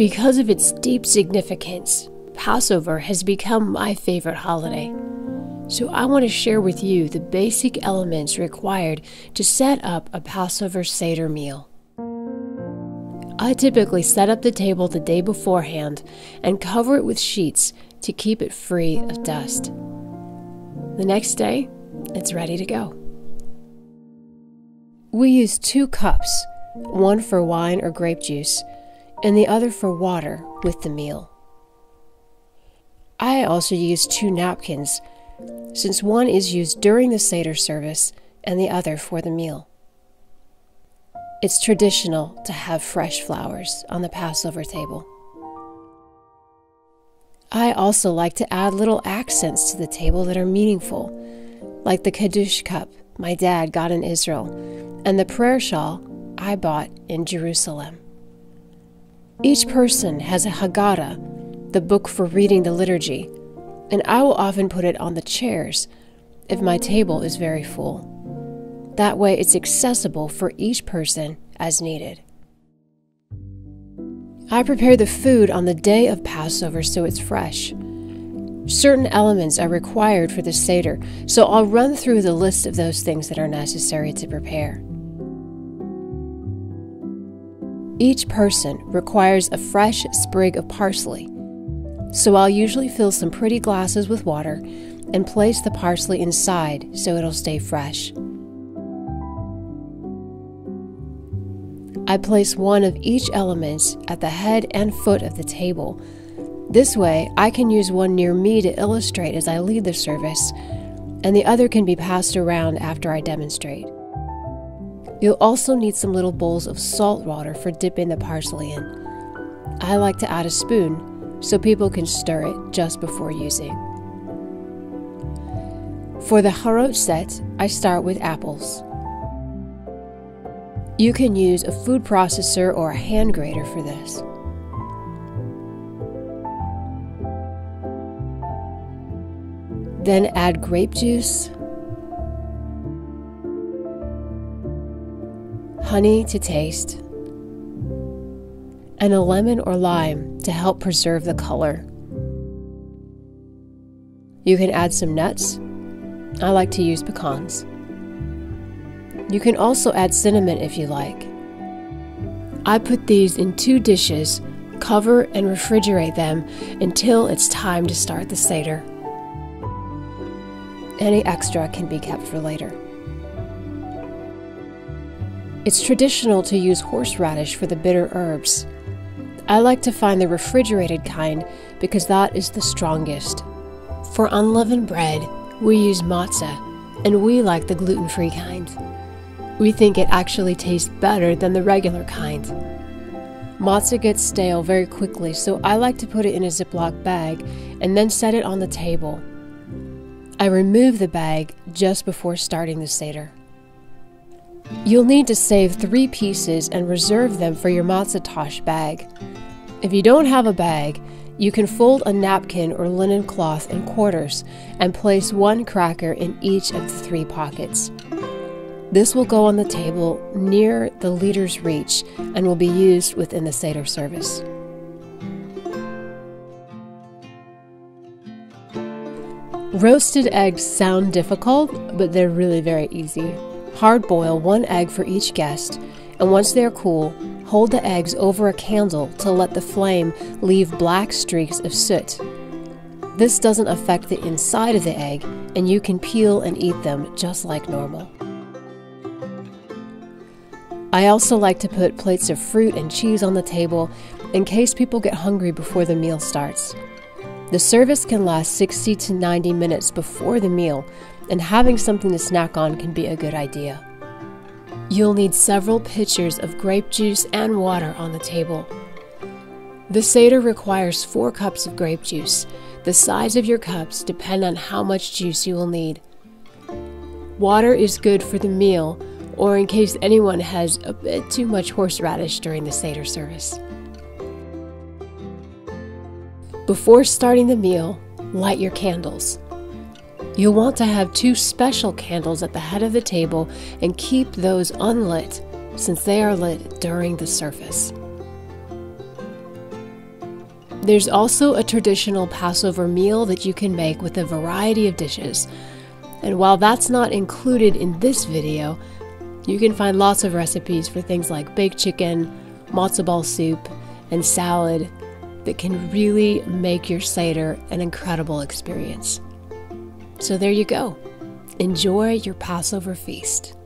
Because of its deep significance, Passover has become my favorite holiday. So I want to share with you the basic elements required to set up a Passover Seder meal. I typically set up the table the day beforehand and cover it with sheets to keep it free of dust. The next day, it's ready to go. We use two cups, one for wine or grape juice, and the other for water with the meal. I also use two napkins, since one is used during the Seder service and the other for the meal. It's traditional to have fresh flowers on the Passover table. I also like to add little accents to the table that are meaningful, like the Kiddush cup my dad got in Israel and the prayer shawl I bought in Jerusalem. Each person has a Haggadah, the book for reading the liturgy, and I will often put it on the chairs if my table is very full. That way, it's accessible for each person as needed. I prepare the food on the day of Passover so it's fresh. Certain elements are required for the Seder, so I'll run through the list of those things that are necessary to prepare. Each person requires a fresh sprig of parsley, so I'll usually fill some pretty glasses with water and place the parsley inside so it'll stay fresh. I place one of each element at the head and foot of the table. This way, I can use one near me to illustrate as I lead the service, and the other can be passed around after I demonstrate. You'll also need some little bowls of salt water for dipping the parsley in. I like to add a spoon so people can stir it just before using. For the charoset, I start with apples. You can use a food processor or a hand grater for this. Then add grape juice, honey to taste, and a lemon or lime to help preserve the color. You can add some nuts. I like to use pecans. You can also add cinnamon if you like. I put these in two dishes, cover and refrigerate them until it's time to start the Seder. Any extra can be kept for later. It's traditional to use horseradish for the bitter herbs. I like to find the refrigerated kind because that is the strongest. For unleavened bread, we use matzah, and we like the gluten free kind. We think it actually tastes better than the regular kind. Matzah gets stale very quickly, so I like to put it in a Ziploc bag and then set it on the table. I remove the bag just before starting the Seder. You'll need to save three pieces and reserve them for your matzah tash bag. If you don't have a bag, you can fold a napkin or linen cloth in quarters and place one cracker in each of the three pockets. This will go on the table near the leader's reach and will be used within the Seder service. Roasted eggs sound difficult, but they're really very easy. Hard boil one egg for each guest, and once they are cool, hold the eggs over a candle to let the flame leave black streaks of soot. This doesn't affect the inside of the egg, and you can peel and eat them just like normal. I also like to put plates of fruit and cheese on the table in case people get hungry before the meal starts. The service can last 60 to 90 minutes before the meal, and having something to snack on can be a good idea. You'll need several pitchers of grape juice and water on the table. The Seder requires 4 cups of grape juice. The size of your cups depend on how much juice you will need. Water is good for the meal, or in case anyone has a bit too much horseradish during the Seder service. Before starting the meal, light your candles. You'll want to have two special candles at the head of the table and keep those unlit since they are lit during the service. There's also a traditional Passover meal that you can make with a variety of dishes. And while that's not included in this video, you can find lots of recipes for things like baked chicken, matzo ball soup, and salad that can really make your Seder an incredible experience. So there you go. Enjoy your Passover feast.